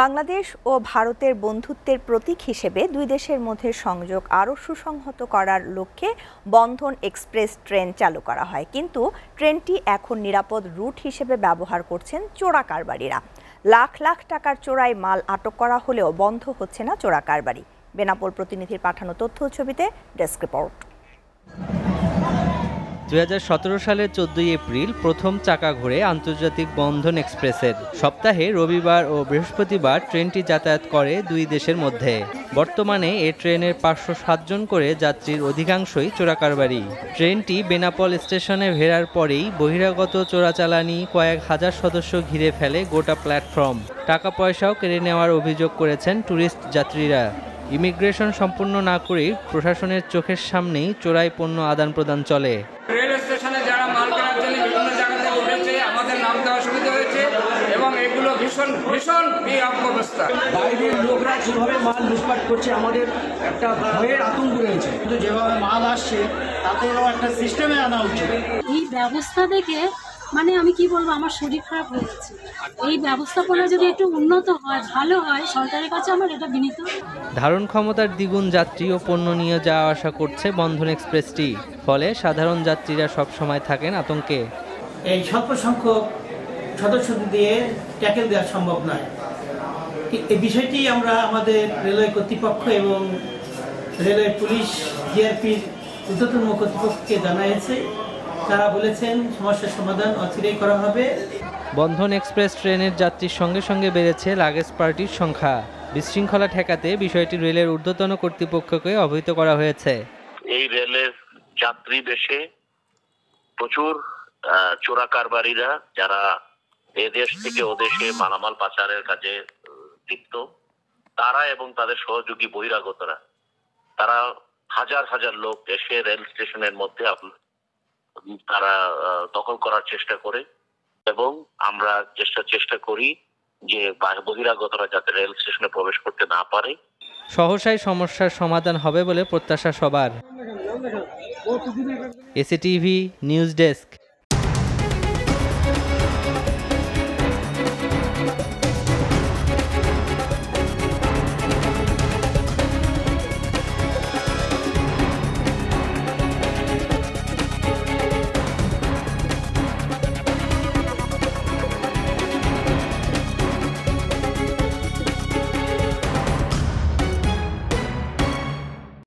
বাংলাদেশ ও ভারতের বন্ধুত্বের প্রতীক হিসেবে দুই দেশের মধ্যে সংযোগ আরও সুসংহত করার লক্ষ্যে বন্ধন এক্সপ্রেস ট্রেন চালু করা হয়। কিন্তু ট্রেনটি এখন নিরাপদ রুট হিসেবে ব্যবহার করছেন চোরা কারবারিরা। লাখ লাখ টাকার চোরাই মাল আটক করা হলেও বন্ধ হচ্ছে না চোরা কারবারি। বেনাপোল প্রতিনিধির পাঠানো তথ্য ছবিতে ডেস্ক রিপোর্ট। দু হাজার সতেরো সালের চোদ্দই এপ্রিল প্রথম চাকা ঘুরে আন্তর্জাতিক বন্ধন এক্সপ্রেসের। সপ্তাহে রবিবার ও বৃহস্পতিবার ট্রেনটি যাতায়াত করে দুই দেশের মধ্যে। বর্তমানে এ ট্রেনের পাঁচশো সাতজন করে যাত্রীর অধিকাংশই চোরাকারবারি। ট্রেনটি বেনাপল স্টেশনে ফেরার পরেই বহিরাগত চোরাচালানি কয়েক হাজার সদস্য ঘিরে ফেলে গোটা প্ল্যাটফর্ম। টাকা পয়সাও কেড়ে নেওয়ার অভিযোগ করেছেন ট্যুরিস্ট যাত্রীরা। ইমিগ্রেশন সম্পূর্ণ না করেই প্রশাসনের চোখের সামনেই চোরাই পণ্য আদান প্রদান চলে। স্টেশনে যারা মাল কেনার জন্য বিভিন্ন জায়গা থেকে উঠেছে আমাদের নাম দেওয়া সুবিধা হয়েছে এবং এগুলো ভীষণ ভীষণ অবস্থা। বাইরের লোকরা যেভাবে মাল লুটপাট করছে আমাদের একটা ভয়ের আতঙ্ক রয়েছে। কিন্তু যেভাবে মাল আসছে তাতেও একটা সিস্টেমে আনা উচিত। এই ব্যবস্থা দেখে মানে আমি কি বলব আমার শরীর খারাপ হয়ে যাচ্ছে। এই ব্যবস্থাপনা যদি একটু উন্নত হয় ভালো হয় সরকারের কাছে আমার এটা বিনীত। ধারণ ক্ষমতার দ্বিগুণ যাত্রী ও পণ্য নিয়ে যাওয়া আসা করছে বন্ধন এক্সপ্রেসটি। ফলে সাধারণ যাত্রীরা সব সময় থাকেন আতঙ্কে। এই স্বল্প সংখ্যক সদস্যদের দিয়ে ট্যাকেল দেওয়া সম্ভব নয়। এই বিষয়টি আমরা আমাদের রেলওয়ে কর্তৃপক্ষ এবং রেলওয়ে পুলিশ জিআরপির ঊর্ধ্বতন কর্তৃপক্ষকে জানাইছে তারা বলেছেন সমস্যার সমাধান অচিরেই করা হবে। বন্ধন এক্সপ্রেস ট্রেনের যাত্রীর সঙ্গে সঙ্গে বেড়েছে লাগেজ পার্টির সংখ্যা। বিশৃঙ্খলা ঠেকাতে বিষয়টি রেলের ঊর্ধ্বতন কর্তৃপক্ষকে অবহিত করা হয়েছে। এই রেলের যাত্রী বেশে প্রচুর চোরা কারবারিরা যারা এদেশ থেকে ওদেশে মালামাল পাচারের কাজে লিপ্ত তারা এবং তাদের সহযোগী বহিরাগতরা তারা হাজার হাজার লোক এসে রেল স্টেশনের মধ্যে তারা দখল করার চেষ্টা করে এবং আমরা চেষ্টা চেষ্টা করি যে বহিরাগতরা যাতে রেল স্টেশনে প্রবেশ করতে না পারে। সহসাই সমস্যার সমাধান হবে বলে প্রত্যাশা সবার। ACTV news desk.